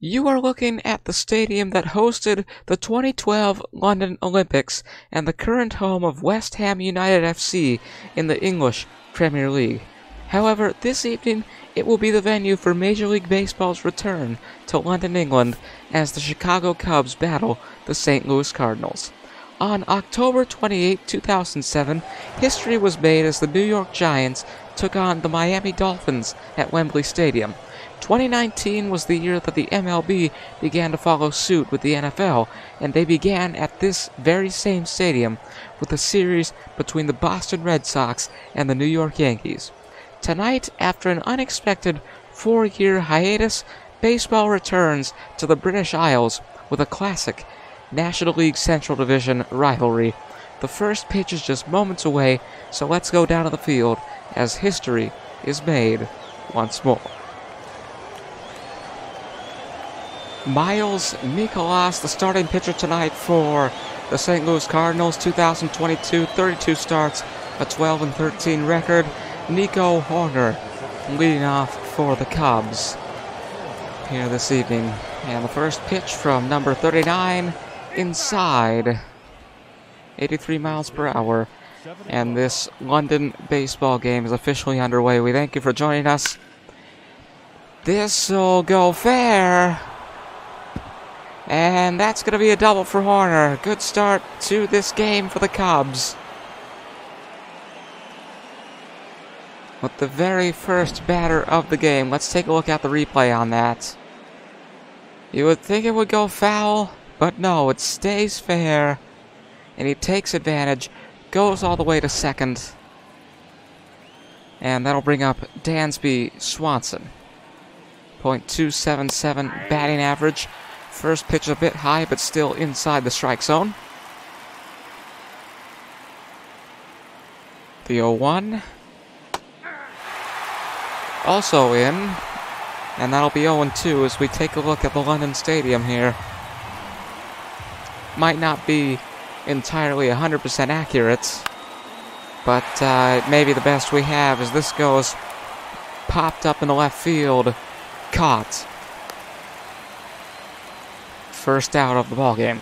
You are looking at the stadium that hosted the 2012 London Olympics and the current home of West Ham United FC in the English Premier League. However, this evening it will be the venue for Major League Baseball's return to London, England, as the Chicago Cubs battle the St. Louis Cardinals. On October 28, 2007, history was made as the New York Giants took on the Miami Dolphins at Wembley Stadium. 2019 was the year that the MLB began to follow suit with the NFL, and they began at this very same stadium with a series between the Boston Red Sox and the New York Yankees. Tonight, after an unexpected four year hiatus, baseball returns to the British Isles with a classic National League Central Division rivalry. The first pitch is just moments away, so let's go down to the field as history is made once more. Miles Mikolas, the starting pitcher tonight for the St. Louis Cardinals, 2022, 32 starts, a 12 and 13 record. Nico Hoerner leading off for the Cubs here this evening. And the first pitch from number 39 inside 83 miles per hour. And this London baseball game is officially underway. We thank you for joining us. This'll go fair. And that's going to be a double for Hoerner. Good start to this game for the Cubs. With the very first batter of the game. Let's take a look at the replay on that. You would think it would go foul, but no, it stays fair. And he takes advantage, goes all the way to second. And that'll bring up Dansby Swanson. .277 batting average. First pitch a bit high, but still inside the strike zone. The 0 1. Also in. And that'll be 0 2 as we take a look at the London Stadium here. Might not be entirely 100% accurate, but uh, maybe the best we have as this goes popped up in the left field, caught first out of the ball game.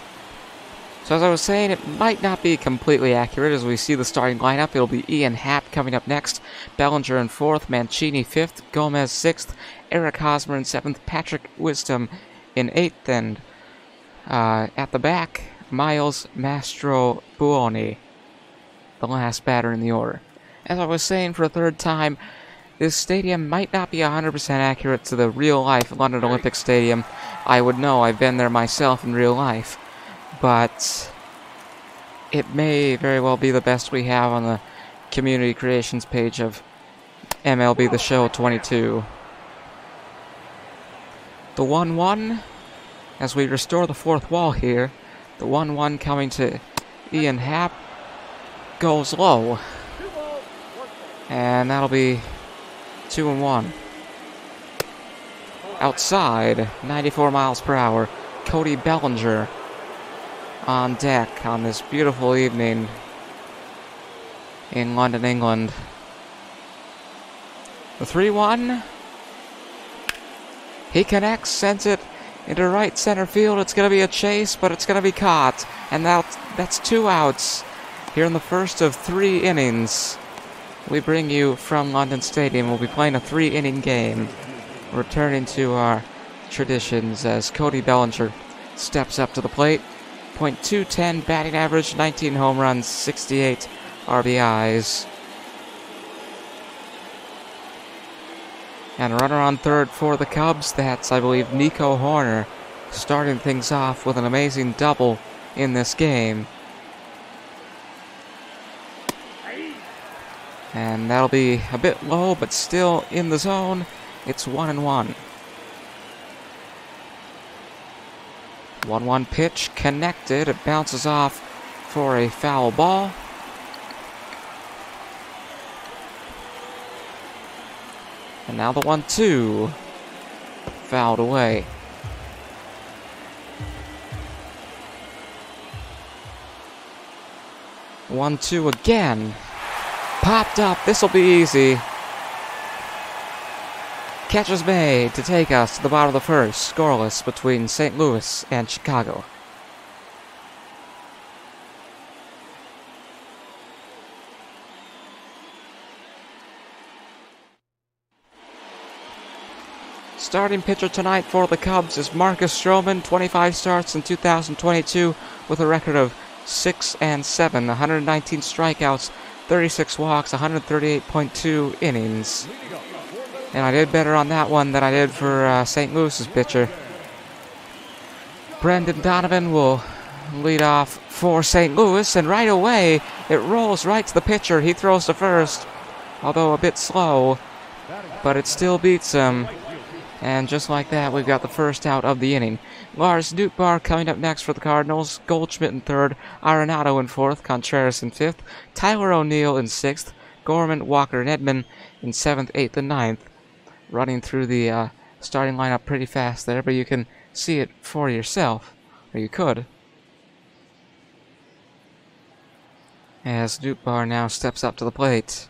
So as I was saying, it might not be completely accurate as we see the starting lineup. It'll be Ian Happ coming up next, Bellinger in fourth, Mancini fifth, Gomes sixth, Eric Hosmer in seventh, Patrick Wisdom in eighth, and uh, at the back, Miles Mastro Buoni, the last batter in the order. As I was saying for a third time, this stadium might not be 100% accurate to the real life London Olympic Stadium. I would know, I've been there myself in real life. But it may very well be the best we have on the community creations page of MLB The Show 22. The 1 1, as we restore the fourth wall here, the 1 1 coming to Ian Happ goes low. And that'll be Two and one. Outside, 94 miles per hour, Cody Bellinger on deck on this beautiful evening in London, England. The 3 1. He connects, sends it into right center field. It's going to be a chase, but it's going to be caught. And that, that's two outs here in the first of three innings we bring you from London Stadium. We'll be playing a three inning game, returning to our traditions as Cody Bellinger steps up to the plate. .210 batting average, 19 home runs, 68 RBIs. And runner on third for the Cubs. That's, I believe, Nico Hoerner starting things off with an amazing double in this game. And that'll be a bit low, but still in the zone. It's one and one. 1 1 pitch connected. It bounces off for a foul ball. And now the 1 2. Fouled away. One two again popped up. This will be easy. Catches made to take us to the bottom of the first, scoreless between St. Louis and Chicago. Starting pitcher tonight for the Cubs is Marcus Stroman, 25 starts in 2022 with a record of 6 and 7, 119 strikeouts, 36 walks, 138.2 innings. And I did better on that one than I did for uh, St. Louis's pitcher. Brendan Donovan will lead off for St. Louis, and right away it rolls right to the pitcher. He throws to first, although a bit slow, but it still beats him. And just like that, we've got the first out of the inning. Lars Nootbaar coming up next for the Cardinals. Goldschmidt in third. Arenado in fourth. Contreras in fifth. Tyler O'Neill in sixth. Gorman, Walker, and Edman in seventh, eighth, and ninth. Running through the uh, starting lineup pretty fast there, but you can see it for yourself. Or you could. As Nootbaar now steps up to the plate.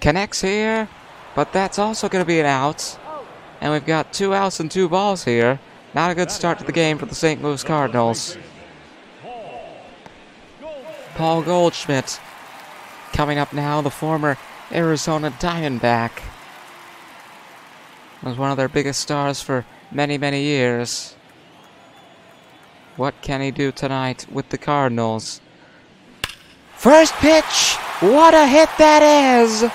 Connects here. But that's also going to be an out. And we've got two outs and two balls here. Not a good start to the game for the St. Louis Cardinals. Paul Goldschmidt coming up now, the former Arizona Diamondback. Was one of their biggest stars for many, many years. What can he do tonight with the Cardinals? First pitch! What a hit that is!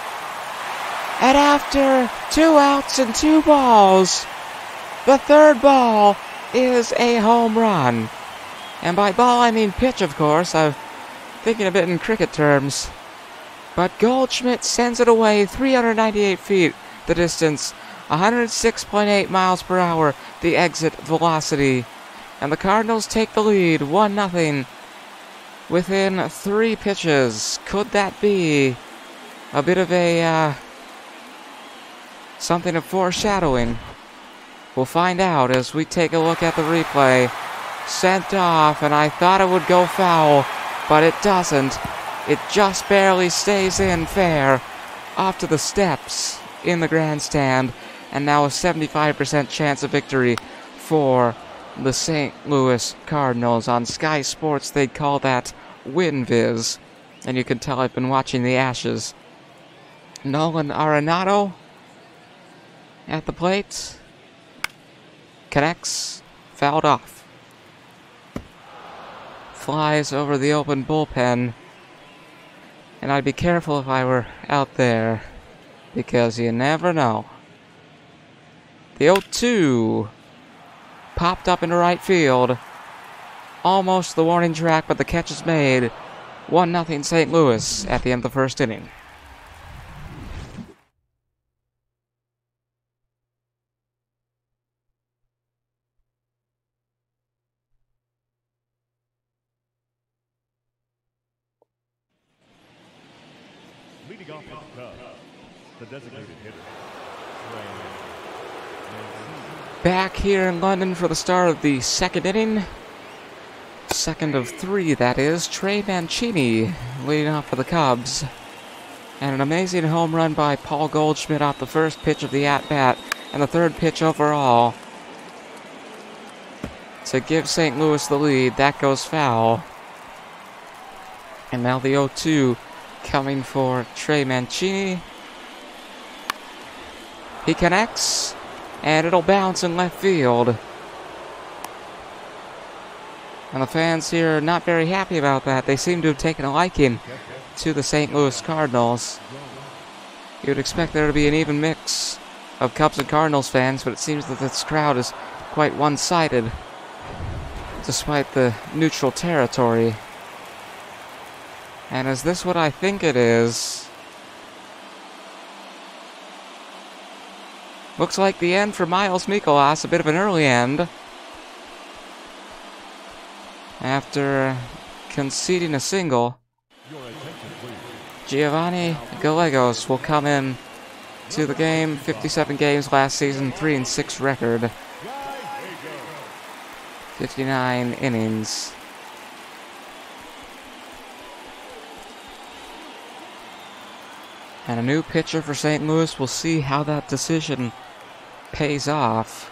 And after two outs and two balls, the third ball is a home run. And by ball, I mean pitch, of course. I'm thinking of it in cricket terms. But Goldschmidt sends it away 398 feet, the distance, 106.8 miles per hour, the exit velocity. And the Cardinals take the lead, 1 0. Within three pitches. Could that be a bit of a uh, something of foreshadowing. We'll find out as we take a look at the replay. Sent off, and I thought it would go foul, but it doesn't. It just barely stays in fair. Off to the steps in the grandstand, and now a 75% chance of victory for the St. Louis Cardinals. On Sky Sports, they'd call that WinViz. And you can tell I've been watching the Ashes. Nolan Arenado at the plate. Connects. Fouled off. Flies over the open bullpen. And I'd be careful if I were out there. Because you never know. The 0-2 popped up into right field. Almost the warning track, but the catch is made. 1-0 St. Louis at the end of the first inning. Leading off with the Cubs, the designated hitter, Trey Mancini. Back here in London for the start of the second inning. Second of three, that is. Trey Mancini leading off for the Cubs. And an amazing home run by Paul Goldschmidt off the first pitch of the at bat and the third pitch overall. To give St. Louis the lead, that goes foul. And now the 0 2 coming for Trey Mancini. He connects, and it'll bounce in left field. And the fans here are not very happy about that. They seem to have taken a liking to the St. Louis Cardinals. You would expect there to be an even mix of Cubs and Cardinals fans, but it seems that this crowd is quite one sided, despite the neutral territory. And is this what I think it is? Looks like the end for Miles Mikolas, a bit of an early end. After conceding a single. Giovanni Gallegos will come in to the game. 57 games last season, 3 and 6 record, 59 innings. And a new pitcher for St. Louis. We'll see how that decision pays off.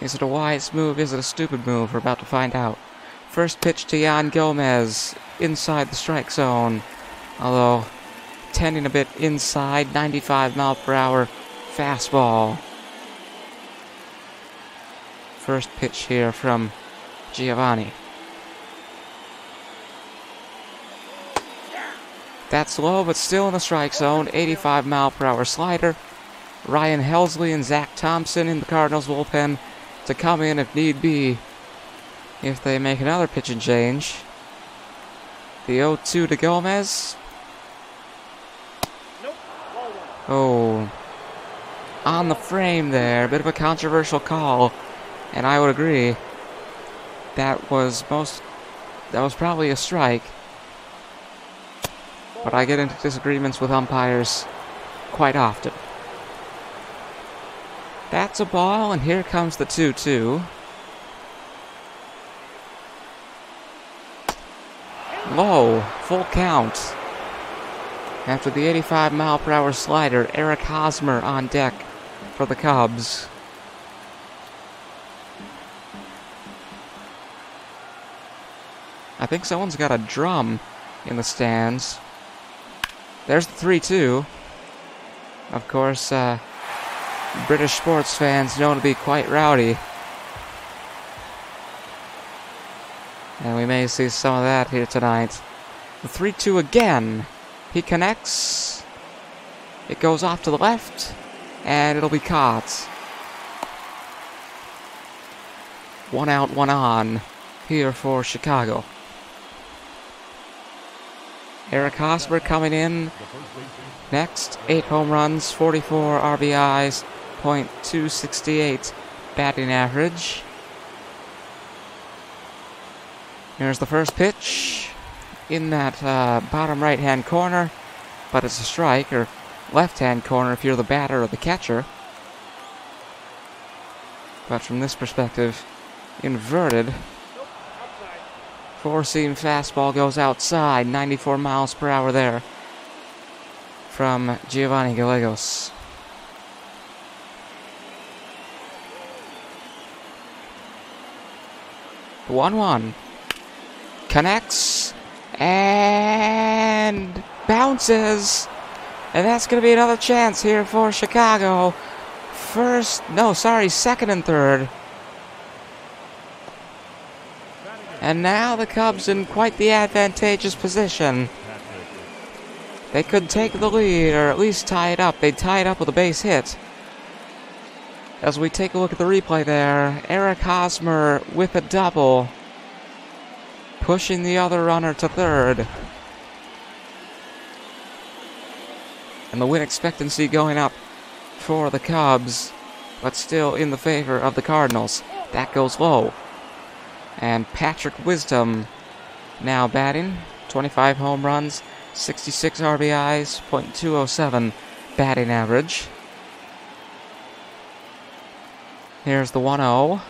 Is it a wise move? Is it a stupid move? We're about to find out. First pitch to Yan Gomes inside the strike zone. Although tending a bit inside, 95 mile per hour fastball. First pitch here from Giovanni. That's low, but still in the strike zone. 85 mile per hour slider. Ryan Helsley and Zack Thompson in the Cardinals bullpen to come in if need be. If they make another pitching change. The 0 2 to Gomes. Oh. On the frame there. Bit of a controversial call. And I would agree. That was most. That was probably a strike. But I get into disagreements with umpires quite often. That's a ball, and here comes the 2 2. Low, full count. After the 85 mile per hour slider, Eric Hosmer on deck for the Cubs. I think someone's got a drum in the stands. There's the 3 2. Of course, uh, British sports fans known to be quite rowdy. And we may see some of that here tonight. The 3 2 again. He connects. It goes off to the left. And it'll be caught. One out, one on here for Chicago. Eric Hosmer coming in next. Eight home runs, 44 RBIs, .268 batting average. Here's the first pitch in that uh, bottom right hand corner, but it's a strike, or left hand corner if you're the batter or the catcher. But from this perspective, inverted. Four seam fastball goes outside, 94 miles per hour there from Giovanni Gallegos. One one connects and bounces, and that's going to be another chance here for Chicago. First, no, sorry, second and third. And now the Cubs in quite the advantageous position. They could take the lead or at least tie it up. They'd tie it up with a base hit. As we take a look at the replay there, Eric Hosmer with a double, pushing the other runner to third. And the win expectancy going up for the Cubs, but still in the favor of the Cardinals. That goes low. And Patrick Wisdom now batting, 25 home runs, 66 RBIs, .207 batting average. Here's the 1 0.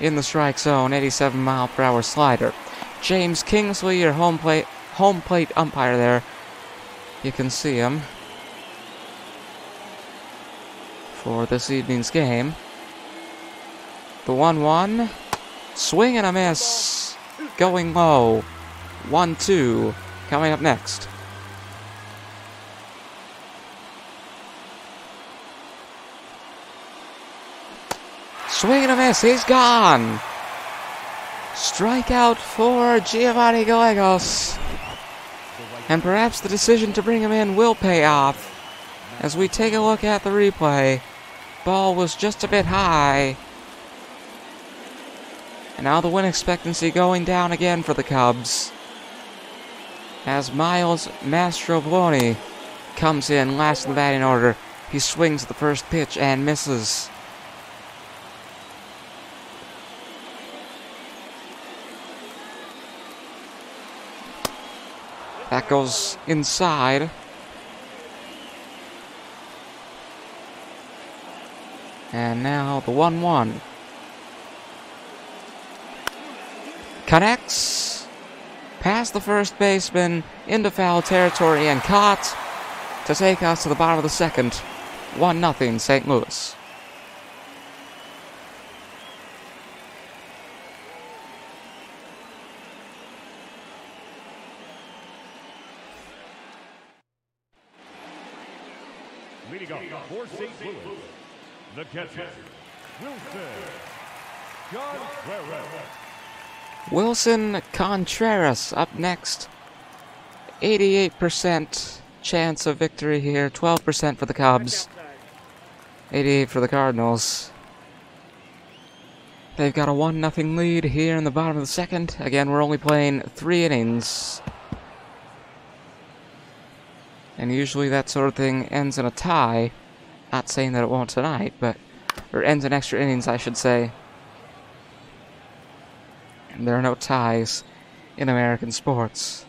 In the strike zone, 87 mile per hour slider. James Kingsley, your home plate home plate umpire there. You can see him for this evening's game. The 1 1. Swing and a miss. Going low. 1 2. Coming up next. Swing and a miss. He's gone. Strikeout for Giovanni Gallegos. And perhaps the decision to bring him in will pay off. As we take a look at the replay, ball was just a bit high. And now the win expectancy going down again for the Cubs. As Miles Mastrobuoni comes in last in the batting order, he swings the first pitch and misses. That goes inside. And now the 1 1. Connects. past the first baseman into foul territory and caught to take us to the bottom of the second. 1 0 St. Louis. Leading off for St. Louis, the catcher, Willson Contreras. Willson Contreras up next. 88% chance of victory here, 12% for the Cubs, 88 for the Cardinals. They've got a 1 0 lead here in the bottom of the second. Again, we're only playing three innings. And usually that sort of thing ends in a tie. Not saying that it won't tonight, but. Or ends in extra innings, I should say. There are no ties in American sports.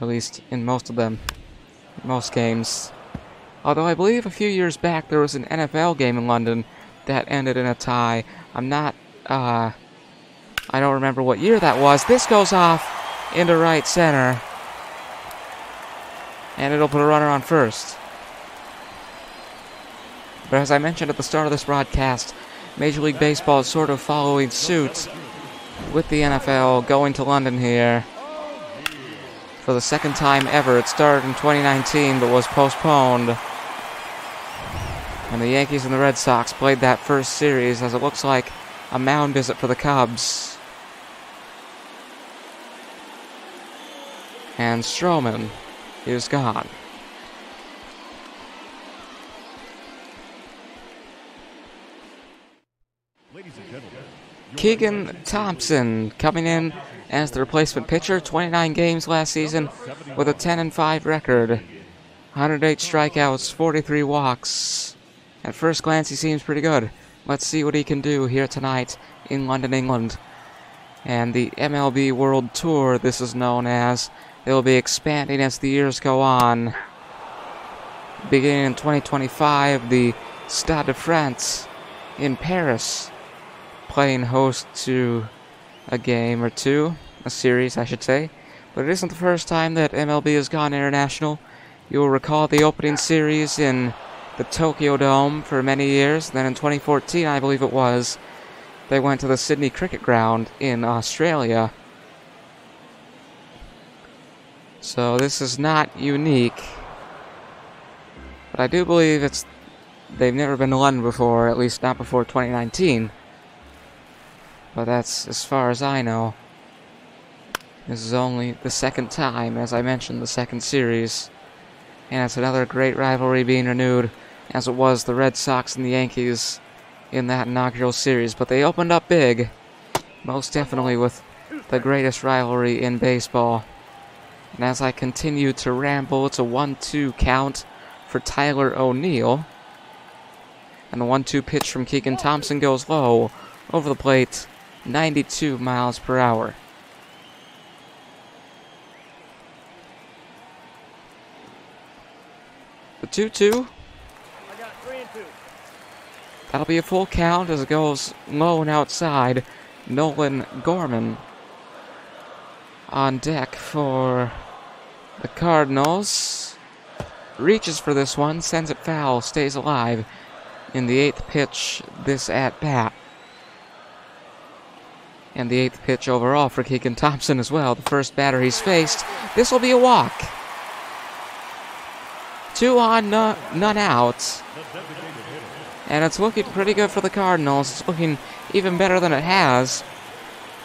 At least in most of them. Most games. Although I believe a few years back there was an NFL game in London that ended in a tie. I'm not, uh. I don't remember what year that was. This goes off into right center. And it'll put a runner on first. But as I mentioned at the start of this broadcast, Major League Baseball is sort of following suit with the NFL going to London here for the second time ever. It started in 2019 but was postponed. And the Yankees and the Red Sox played that first series as it looks like a mound visit for the Cubs. And Stroman is gone. Ladies and gentlemen, your Keegan Thompson coming in as the replacement pitcher. 29 games last season with a 10 and 5 record. 108 strikeouts, 43 walks. At first glance, he seems pretty good. Let's see what he can do here tonight in London, England. And the MLB World Tour, this is known as, it will be expanding as the years go on. Beginning in 2025, the Stade de France in Paris playing host to a game or two, a series, I should say. But it isn't the first time that MLB has gone international. You will recall the opening series in the Tokyo Dome for many years. Then in 2014, I believe it was, they went to the Sydney Cricket Ground in Australia. So this is not unique. But I do believe it's they've never been to London before, at least not before 2019. But that's as far as I know. This is only the second time, as I mentioned, the second series. And it's another great rivalry being renewed, as it was the Red Sox and the Yankees in that inaugural series. But they opened up big, most definitely with the greatest rivalry in baseball. And as I continue to ramble, it's a 1 2 count for Tyler O'Neill. And the 1 2 pitch from Keegan Thompson goes low over the plate, 92 miles per hour. The 2 2. That'll be a full count as it goes low and outside. Nolan Gorman on deck for the Cardinals. Reaches for this one, sends it foul, stays alive in the eighth pitch this at bat. And the eighth pitch overall for Keegan Thompson as well, the first batter he's faced. This will be a walk. Two on, no, none out. And it's looking pretty good for the Cardinals. It's looking even better than it has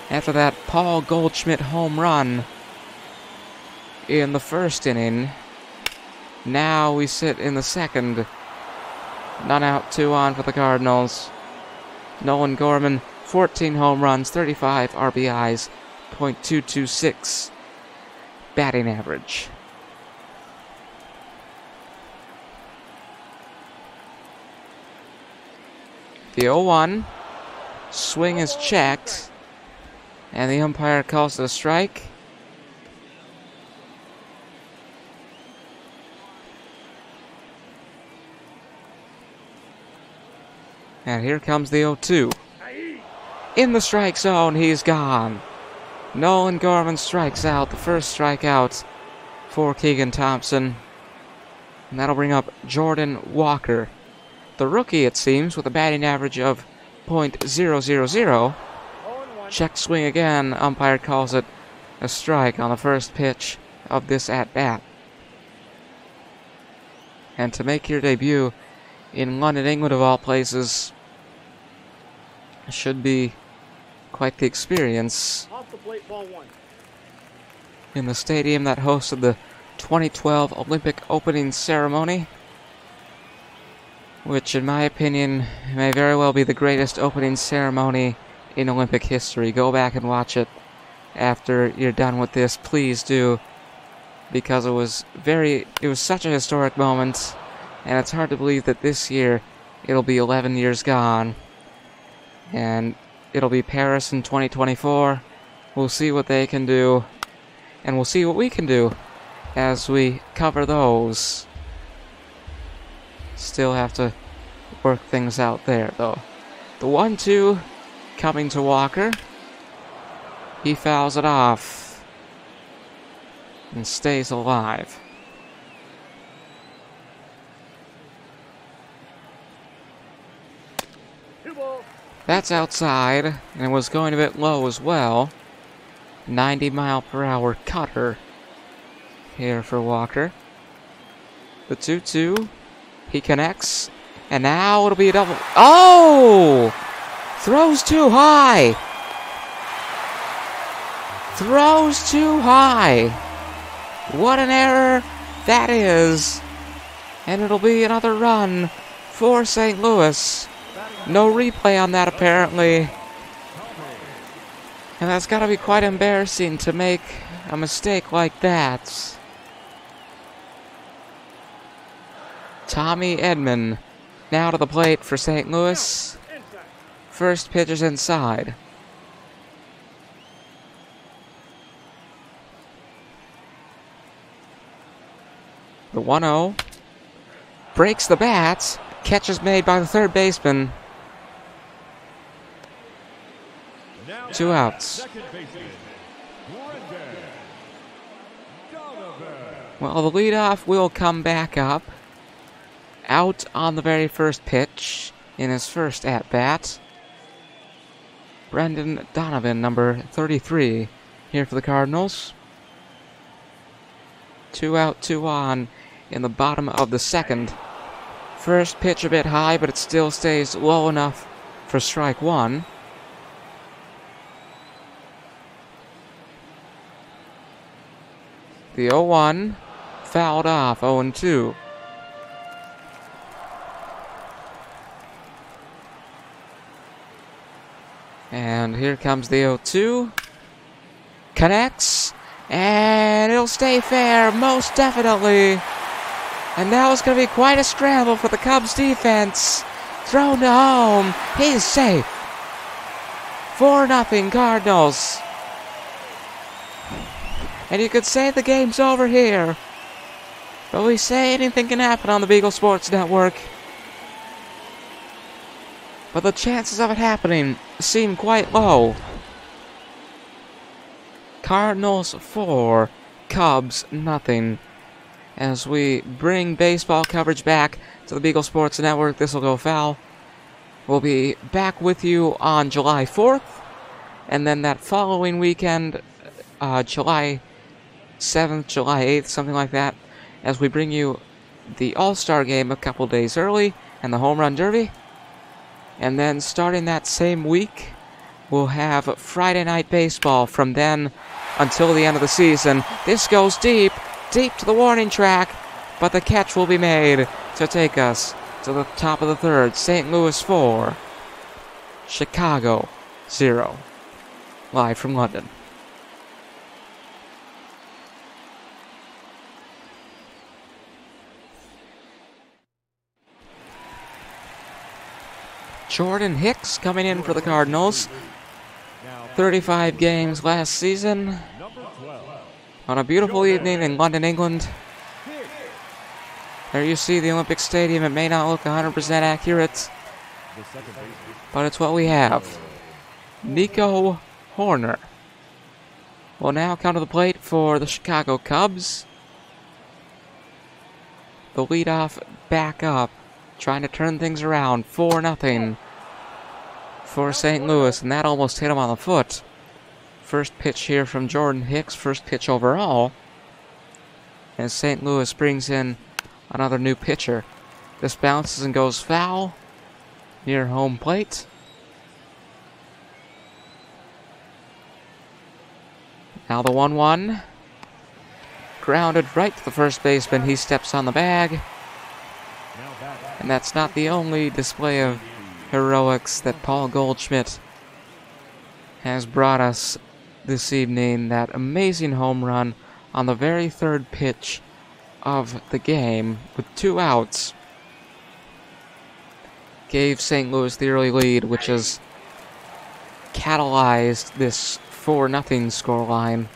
after that Paul Goldschmidt home run in the first inning. Now we sit in the second. None out, two on for the Cardinals. Nolan Gorman, 14 home runs, 35 RBIs, .226 batting average. The 0-1 swing is checked, and the umpire calls it a strike. And here comes the 0 2. In the strike zone, he's gone. Nolan Gorman strikes out, the first strikeout for Keegan Thompson. And that'll bring up Jordan Walker, the rookie, it seems, with a batting average of .000. Check swing again. Umpire calls it a strike on the first pitch of this at bat. And to make your debut in London, England, of all places, should be quite the experience. In the stadium that hosted the 2012 Olympic opening ceremony, which, in my opinion, may very well be the greatest opening ceremony in Olympic history. Go back and watch it after you're done with this. Please do, because it was very, it was such a historic moment, and it's hard to believe that this year it'll be 11 years gone, and it'll be Paris in 2024. We'll see what they can do, and we'll see what we can do as we cover those. Still have to work things out there, though. The 1 2 coming to Walker. He fouls it off and stays alive. That's outside, and it was going a bit low as well. 90 mile per hour cutter here for Walker. The 2 2. He connects. And now it'll be a double. Oh! Throws too high. Throws too high. What an error that is. And it'll be another run for St. Louis. No replay on that, apparently. And that's got to be quite embarrassing to make a mistake like that. Tommy Edman now to the plate for St. Louis. First pitch is inside. The 1 0 breaks the bats. Catch is made by the third baseman. Two outs. Well, the leadoff will come back up out on the very first pitch in his first at bat. Brendan Donovan, number 33, here for the Cardinals. Two out, two on in the bottom of the second. First pitch a bit high, but it still stays low enough for strike one. The 0 1 fouled off 0 2. And here comes the 0-2. Connects. And it'll stay fair, most definitely. And now it's going to be quite a scramble for the Cubs defense. Thrown to home. He's safe. 4 nothing Cardinals. And you could say the game's over here. But we say anything can happen on the Beagle Sports Network but the chances of it happening seem quite low. Cardinals 4, Cubs nothing. As we bring baseball coverage back to the Beagle Sports Network, this will go foul. We'll be back with you on July 4th, and then that following weekend, uh, July 7th, July 8th, something like that, as we bring you the All Star game a couple days early and the Home Run Derby. And then starting that same week, we'll have Friday Night Baseball from then until the end of the season. This goes deep, deep to the warning track, but the catch will be made to take us to the top of the third. St. Louis 4, Chicago 0. Live from London. Jordan Hicks coming in for the Cardinals. 35 games last season. On a beautiful evening in London, England. There you see the Olympic Stadium. It may not look 100% accurate, but it's what we have. Nico Hoerner will now come to the plate for the Chicago Cubs. The leadoff back up, trying to turn things around. 4 nothing for St. Louis, and that almost hit him on the foot. First pitch here from Jordan Hicks, first pitch overall. And St. Louis brings in another new pitcher. This bounces and goes foul near home plate. Now the 1 1. Grounded right to the first baseman. He steps on the bag. And that's not the only display of heroics that Paul Goldschmidt has brought us this evening. That amazing home run on the very third pitch of the game with two outs gave St. Louis the early lead, which has catalyzed this 4 0 scoreline,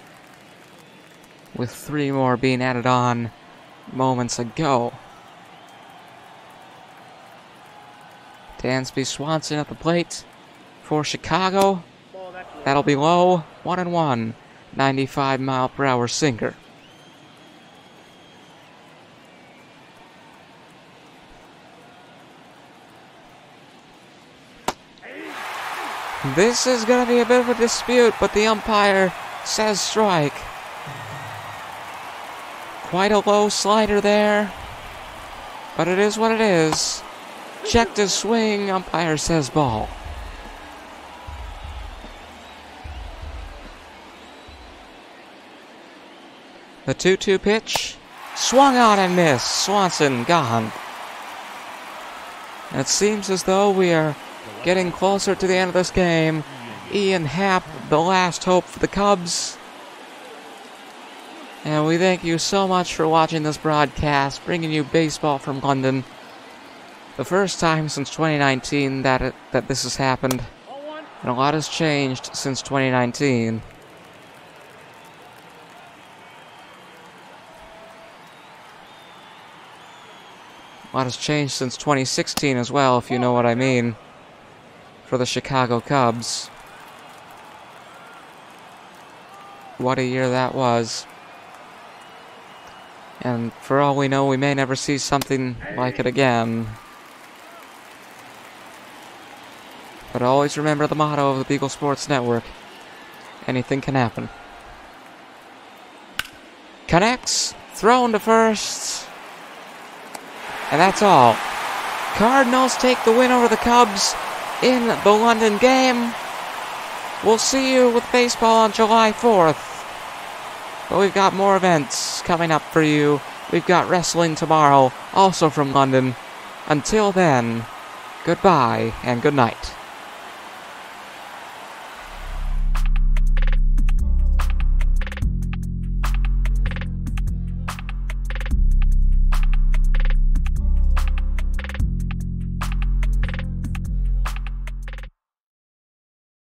with three more being added on moments ago. Dansby Swanson at the plate for Chicago. That'll be low, 1 and 1, 95 mile per hour sinker. This is going to be a bit of a dispute, but the umpire says strike. Quite a low slider there, but it is what it is. Checked his swing, umpire says ball. The 2 2 pitch swung on and missed. Swanson gone. It seems as though we are getting closer to the end of this game. Ian Happ, the last hope for the Cubs. And we thank you so much for watching this broadcast, bringing you baseball from London. The first time since 2019 that it, that this has happened, and a lot has changed since 2019. A lot has changed since 2016 as well, if you know what I mean for the Chicago Cubs. What a year that was. And for all we know, we may never see something like it again. But always remember the motto of the Beagle Sports Network. Anything can happen. Connects, thrown to first. And that's all. Cardinals take the win over the Cubs in the London game. We'll see you with baseball on July 4th. But we've got more events coming up for you. We've got wrestling tomorrow, also from London. Until then, goodbye and good night.